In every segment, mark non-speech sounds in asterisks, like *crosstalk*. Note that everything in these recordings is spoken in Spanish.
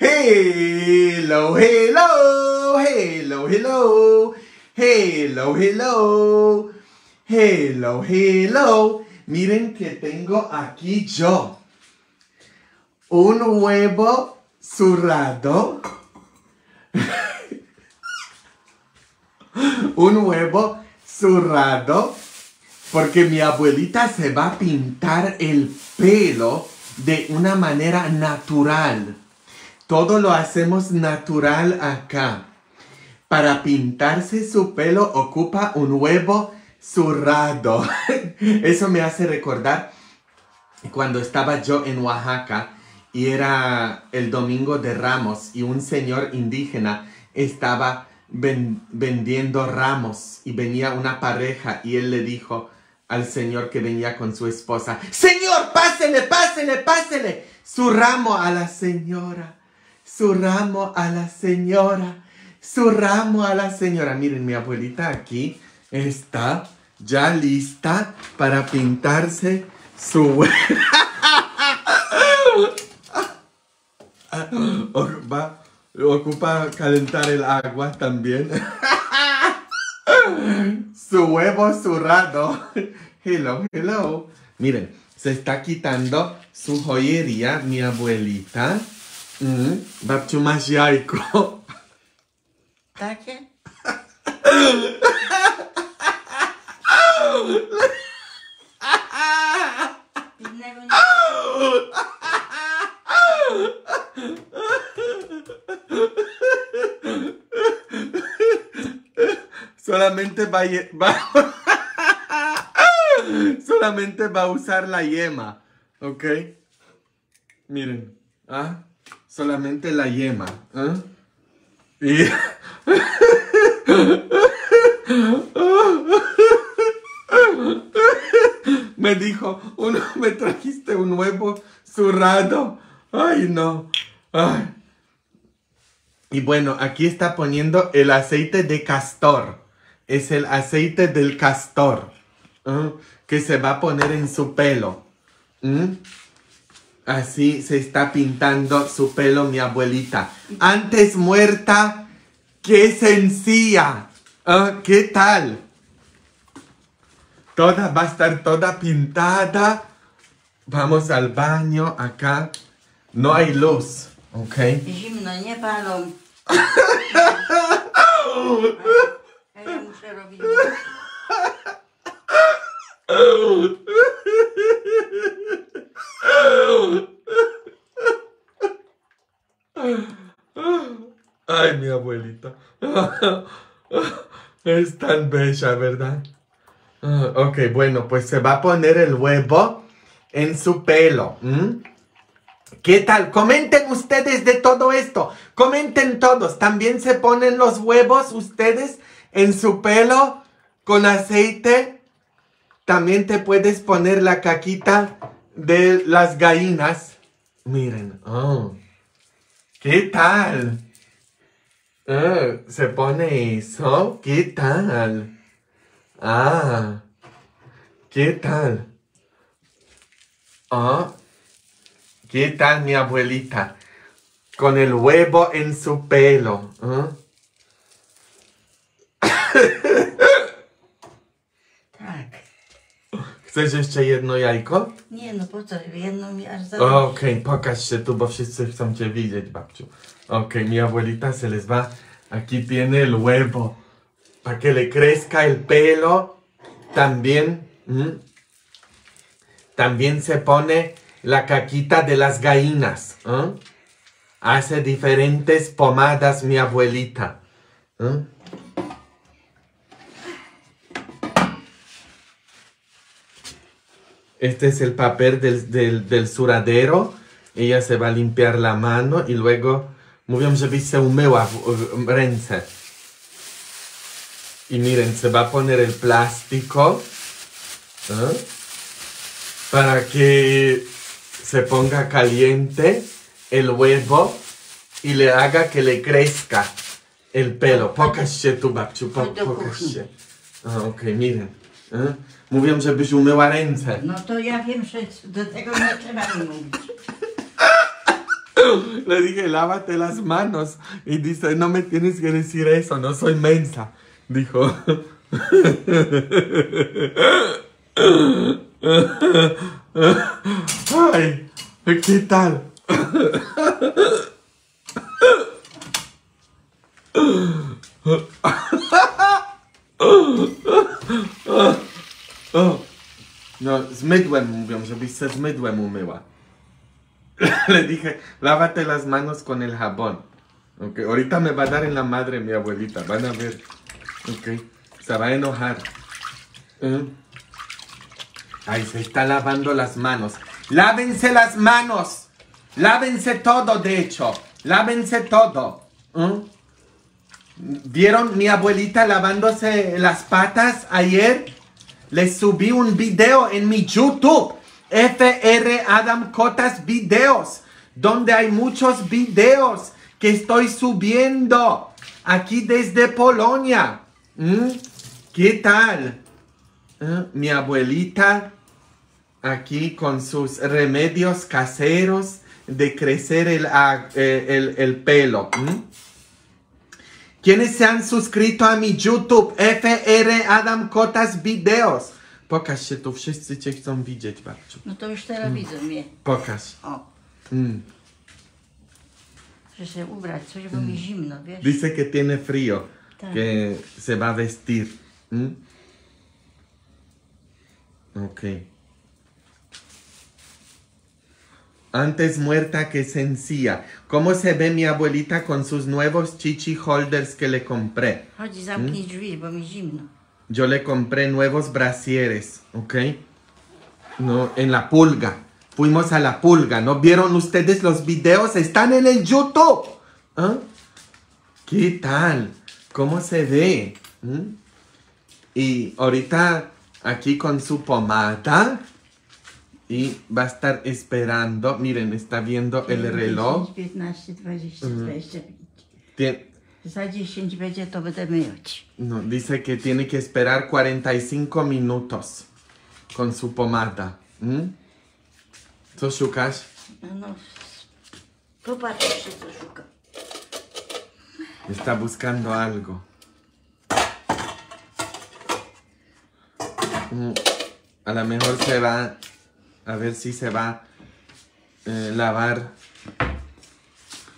Hello, hello, hello, hello, hello, hello, hello, hello. Miren que tengo aquí yo un huevo zurrado. *laughs* un huevo zurrado porque mi abuelita se va a pintar el pelo de una manera natural. Todo lo hacemos natural acá. Para pintarse su pelo ocupa un huevo zurrado. *laughs* Eso me hace recordar cuando estaba yo en Oaxaca y era el domingo de Ramos y un señor indígena estaba vendiendo ramos y venía una pareja y él le dijo al señor que venía con su esposa, Señor, pásele, pásele, pásele su ramo a la señora, su ramo a la señora, su ramo a la señora. Miren, mi abuelita aquí está ya lista para pintarse su... *laughs* Va Ocupa calentar el agua también. *laughs* Su huevo zurrado. Hello, hello. Miren, se está quitando su joyería, mi abuelita. Babciu masz jajko. Takie? Innego nie... Solamente va, *laughs* va solamente va a usar la yema, ¿ok? Miren, ¿ah? Solamente la yema, ¿ah? Y... *laughs* me dijo, uno me trajiste un huevo zurrado. Ay, no. Ay. Y bueno, aquí está poniendo el aceite de castor. Es el aceite del castor. ¿ah? Que se va a poner en su pelo. Así se está pintando su pelo mi abuelita. Antes muerta ¡Qué sencilla! ¿Ah? ¿Qué tal? Toda va a estar toda pintada. Vamos al baño acá. No hay luz, ¿ok? Zimno, nie palą. A ja muszę robić... Ay, mi abuelita. *laughs* Es tan bella, ¿verdad? Ah, ok, bueno, pues se va a poner el huevo en su pelo. ¿Qué tal? Comenten ustedes de todo esto. Comenten todos. ¿También se ponen los huevos ustedes en su pelo con aceite? También te puedes poner la caquita de las gallinas. Miren. Oh. ¿Qué tal? Ah, se pone eso. ¿Qué tal? Ah. ¿Qué tal? Ah. ¿Qué tal mi abuelita? Con el huevo en su pelo. ¿ah? Chcesz jeszcze jedno jajko? Nie no, po co? Jedno mi aż za... Okej, pokaż się tu, bo wszyscy chcą cię widzieć, babciu. Ok, mi abuelita se les va. Aquí tiene el huevo. Para que le crezca el pelo. También. ¿m? También se pone la caquita de las gallinas. ¿ah? Hace diferentes pomadas mi abuelita. ¿ah? Este es el papel del, del, del suradero. Ella se va a limpiar la mano y luego mówią, żebyś se umyła ręce. Y miren, se va a poner el plástico ¿ah? para que se ponga caliente el huevo y le haga que le crezca el pelo. Pokaż się tu, babciu, po, Chodź do pokaż kuchni. się. A, Okej, miren. ¿ah? Mówią, żebyś umyła ręce. No to ja wiem, że do tego nie trzeba mi mówić. Le dije, lávate las manos. Y dice, no me tienes que decir eso, no soy mensa. Dijo. Ay, ¿qué tal? No, zmydłem mówią, żebyś se zmydłem umyła. Le dije, lávate las manos con el jabón. Ok, ahorita me va a dar en la madre mi abuelita, van a ver. Ok, se va a enojar. ¿Eh? Ay, se está lavando las manos. Lávense las manos. Lávense todo, de hecho. Lávense todo. ¿Eh? ¿Vieron mi abuelita lavándose las patas ayer? Les subí un video en mi YouTube. FR Adam Cotas Videos. Donde hay muchos videos que estoy subiendo. Aquí desde Polonia. ¿Mm? ¿Qué tal? ¿Eh? Mi abuelita aquí con sus remedios caseros de crecer el, ah, eh, el, el pelo. ¿Mm? ¿Quiénes se han suscrito a mi YouTube? FR Adam Kotas Videos. Pokaż się tu, wszyscy cię chcą widzieć, babciu. No to już teraz widzę mnie. Pokaż. O, Mm. że się ubrać coś, bo mi zimno, wiesz? Dice que tiene frío, Tak. que se va a vestir. ¿Mm? Ok. Antes muerta que sencilla. ¿Cómo se ve mi abuelita con sus nuevos chichi holders que le compré? Mi zimno. Yo le compré nuevos brasieres, ¿ok? No, en la pulga. Fuimos a la pulga. ¿No vieron ustedes los videos? Están en el YouTube. ¿Ah? ¿Qué tal? ¿Cómo se ve? ¿Mm? Y ahorita aquí con su pomada. Y va a estar esperando. Miren, está viendo el reloj. 10, 15, 20, 25. Tien- Za 10 będzie, to będę myć. no, dice que tiene que esperar 45 minutos con su pomada. ¿Mm? Co szukasz? No, co szukam. Está buscando algo. Mm, A lo mejor se va, a ver si se va a eh, lavar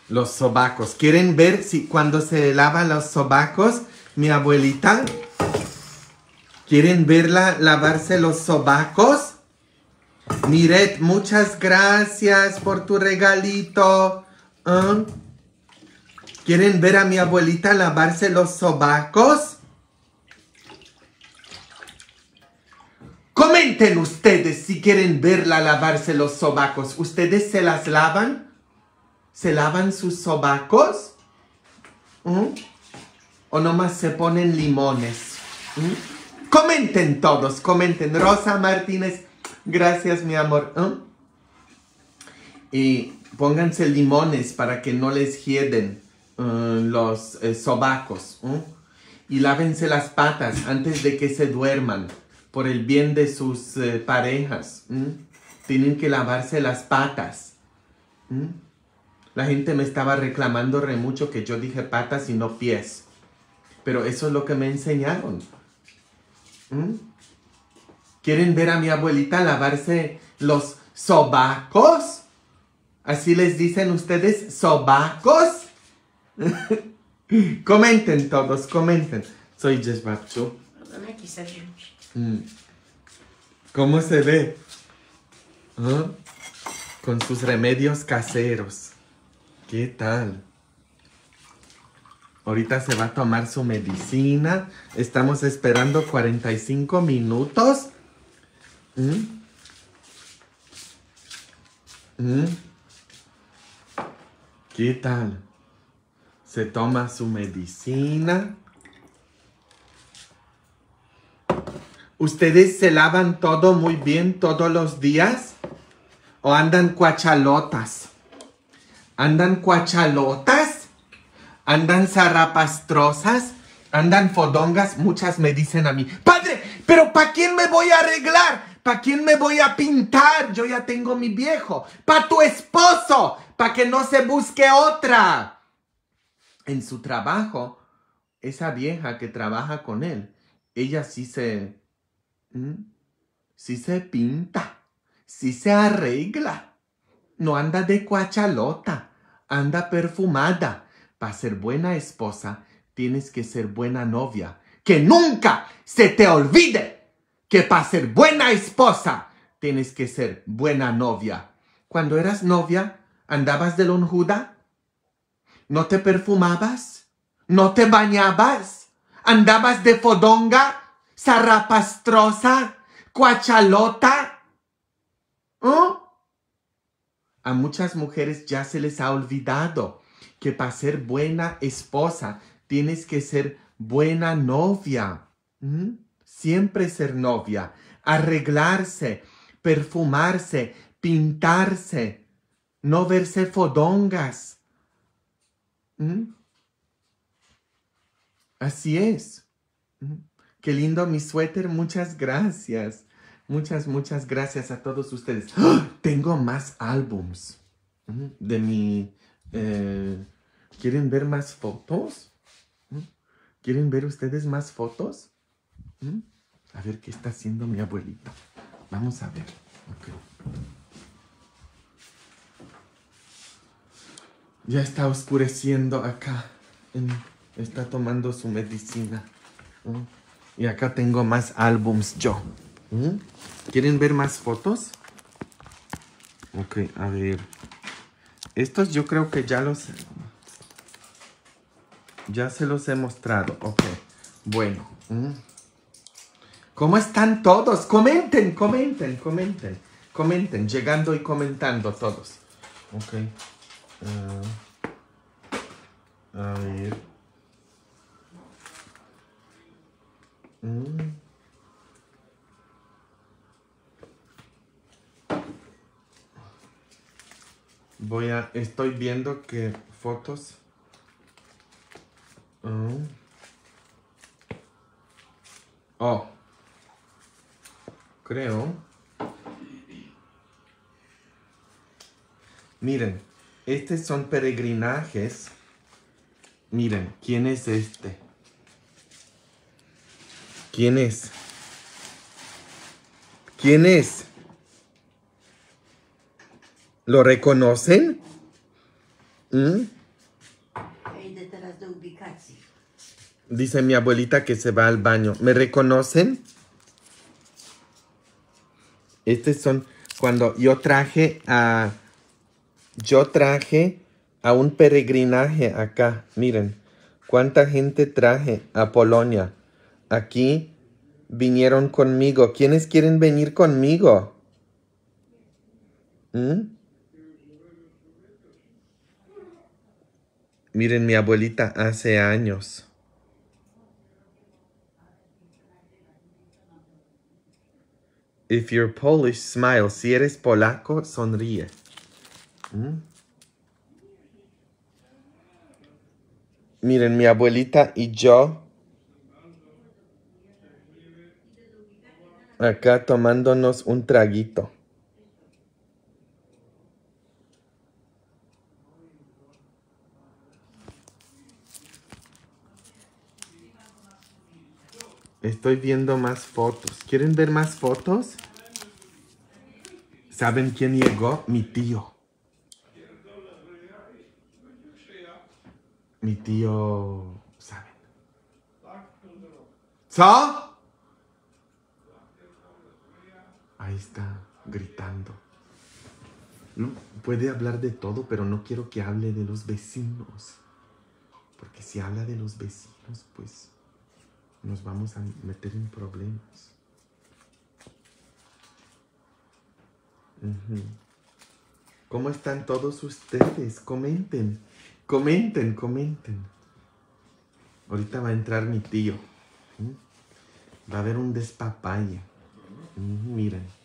los sobacos. ¿Quieren ver si cuando se lava los sobacos, mi abuelita? ¿Quieren verla lavarse los sobacos? Miret, muchas gracias por tu regalito. ¿Ah? ¿Quieren ver a mi abuelita lavarse los sobacos? Comenten ustedes si quieren verla lavarse los sobacos. ¿Ustedes se las lavan? ¿Se lavan sus sobacos? ¿Mm? ¿O nomás se ponen limones? ¿Mm? Comenten todos, comenten. Rosa Martínez, gracias mi amor. ¿Mm? Y pónganse limones para que no les hieden eh, los eh, sobacos. ¿eh? Y lávense las patas antes de que se duerman por el bien de sus eh, parejas. Tienen que lavarse las patas. La gente me estaba reclamando re mucho que yo dije patas y no pies. Pero eso es lo que me enseñaron. ¿eh? ¿Quieren ver a mi abuelita lavarse los sobacos? ¿Así les dicen ustedes sobacos? *laughs* comenten todos, comenten. Soy Jess Babchu. Mm. ¿Cómo se ve? ¿Ah? Con sus remedios caseros. ¿Qué tal? Ahorita se va a tomar su medicina. Estamos esperando 45 minutos. ¿Mm? ¿Mm? ¿Qué tal? Se toma su medicina. ¿Ustedes se lavan todo muy bien todos los días? ¿O andan cuachalotas? ¿Andan cuachalotas? ¿Andan zarrapastrosas? ¿Andan fodongas? Muchas me dicen a mí, Padre, pero ¿para quién me voy a arreglar? ¿Para quién me voy a pintar? Yo ya tengo mi viejo. ¿Para tu esposo? para que no se busque otra. En su trabajo, esa vieja que trabaja con él, ella sí se, ¿Mm? sí se pinta, sí se arregla. No anda de cuachalota, anda perfumada. Para ser buena esposa, tienes que ser buena novia. Que nunca se te olvide que para ser buena esposa, tienes que ser buena novia. Cuando eras novia, andabas de lonjuda, no te perfumabas, no te bañabas, andabas de fodonga, zarrapastrosa, cuachalota. ¿Oh? A muchas mujeres ya se les ha olvidado que para ser buena esposa tienes que ser buena novia. Siempre ser novia, arreglarse, perfumarse, pintarse, no verse fodongas. Así es. Qué lindo mi suéter, muchas gracias. Muchas, muchas gracias a todos ustedes. ¡Ah! Tengo más álbums de mi... eh, ¿Quieren ver más fotos? ¿Quieren ver ustedes más fotos? A ver qué está haciendo mi abuelita. Vamos a ver. Ya está oscureciendo acá. Está tomando su medicina. Y acá tengo más álbums yo. ¿Mm? ¿Quieren ver más fotos? Ok, a ver. Estos yo creo que ya los... Ya se los he mostrado. Ok. Bueno. ¿Mm? ¿Cómo están todos? Comenten, comenten, comenten. Comenten, llegando y comentando todos. Ok. Ah, a ver. Mm. Voy a. Estoy viendo que fotos. Ah. Oh. Creo. Miren, estos son peregrinajes. Miren, ¿quién es este? ¿Quién es? ¿Quién es? ¿Lo reconocen? ¿Mm? Dice mi abuelita que se va al baño. ¿Me reconocen? Estos son cuando yo traje a... Yo traje a un peregrinaje acá. Miren, cuánta gente traje a Polonia. Aquí vinieron conmigo. ¿Quiénes quieren venir conmigo? ¿Mm? Miren, mi abuelita hace años. If you're Polish, smile. Si eres polaco, sonríe. ¿Mm? Miren, mi abuelita y yo acá tomándonos un traguito. Estoy viendo más fotos. ¿Quieren ver más fotos? ¿Saben quién llegó? Mi tío. Mi tío... ¿Saben? Ahí está, gritando. Puede hablar de todo, pero no quiero que hable de los vecinos. Porque si habla de los vecinos, pues nos vamos a meter en problemas. ¿Cómo están todos ustedes? Comenten, comenten, comenten. Ahorita va a entrar mi tío. Va a haber un despapalle. Miren.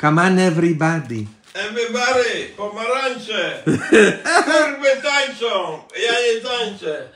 Come on, everybody. Everybody, pomarańcze! *laughs* Kurwy tańczą! Ja nie tańczę!